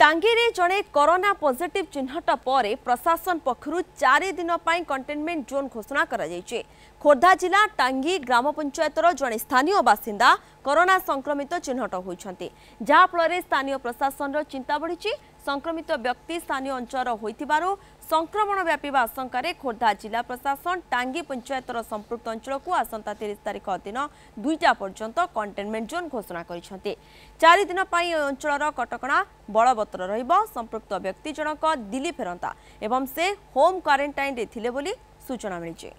ଟାଙ୍ଗିରେ ଜଣେ corona positive ଚିହ୍ନଟ ପରେ ପ୍ରଶାସନ ପକ୍ଷରୁ ଚାରି ଦିନ ପାଇଁ କଣ୍ଟେନମେଣ୍ଟ ଜୋନ୍ ଘୋଷଣା କରାଯାଇଛି ଖୋର୍ଦ୍ଧା ଜିଲ୍ଲା ଟାଙ୍ଗି ଗ୍ରାମ ପଞ୍ଚାୟତର ଜଣେ ସ୍ଥାନୀୟ ବାସିନ୍ଦା କରୋନା ସଂକ୍ରମିତ ଚିହ୍ନଟ ହୋଇଛନ୍ତି। ଯାହାଫଳରେ ସ୍ଥାନୀୟ ପ୍ରଶାସନର ଚିନ୍ତା ବଢ଼ିଛି। ସଂକ୍ରମିତ ବ୍ୟକ୍ତି ସ୍ଥାନୀୟ ଅଞ୍ଚଳର ହୋଇଥିବାରୁ ସଂକ୍ରମଣ ବ୍ୟାପିବା ଆଶଙ୍କାରେ ଖୋର୍ଦ୍ଧା ଜିଲ୍ଲା ପ୍ରଶାସନ ଟାଙ୍ଗି ପଞ୍ଚାୟତର ସମ୍ପୃକ୍ତ ଅଞ୍ଚଳକୁ ଆସନ୍ତା ତିରିଶ ତାରିଖ ଦିନ ଦୁଇଟା ପର୍ଯ୍ୟନ୍ତ କଣ୍ଟେନମେଣ୍ଟ ଜୋନ୍ ଘୋଷଣା କରିଛନ୍ତି। ଚାରି ଦିନ ପାଇଁ ଏ ଅଞ୍ଚଳର କଟକଣା ବଳବତ୍ତର ରହିବ। ସମ୍ପୃକ୍ତ ବ୍ୟକ୍ତି ଜଣକ ଦିଲ୍ଲୀ ଫେରନ୍ତା ଏବଂ ସେ ହୋମ୍ କ୍ୱାରେଣ୍ଟାଇନ୍ରେ ଥିଲେ ବୋଲି ସୂଚନା ମିଳିଛି।